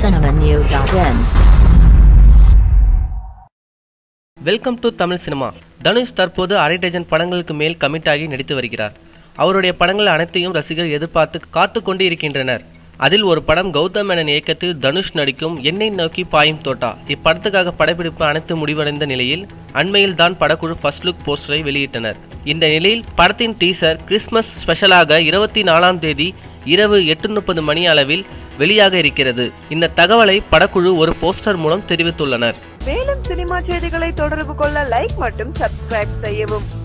cinemanew.in welcome to Tamil cinema Dhanush தற்போது அரை dozen படங்களுக்கு மேல் கமிட் ஆகி நடித்து வருகிறார். அவருடைய படங்கள் அனைத்தையும் ரசிகர் எதிர்பார்த்து காத்து கொண்டு இருக்கின்றனர். அதில் ஒரு படம் கௌதம் மேனன் இயக்கத்தில் தனுஷ் நடிக்கும் என்னை நோக்கி பாயும் தோட்டா. இப்படத்துக்காக படப்பிடிப்பு அனைத்து முடிவடைந்த நிலையில் அண்மையில் தான் படக்குழு ஃபர்ஸ்ட் லுக் போஸ்டரை வெளியிட்டனர். இந்த நிலையில் படத்தின் டீசர் கிறிஸ்மஸ் ஸ்பெஷலாக இருபத்தி நாலாம் தேதி இரவு எட்டு முப்பது மணி அளவில் வெளியாக இருக்கிறது. இந்த தகவலை படக்குழு ஒரு போஸ்டர் மூலம் தெரிவித்துள்ளனர். மேலும் சினிமா செய்திகளை தொடர்பு கொள்ள லைக் மற்றும் சப்ஸ்கிரைப் செய்யவும்.